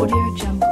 Audio Jungle.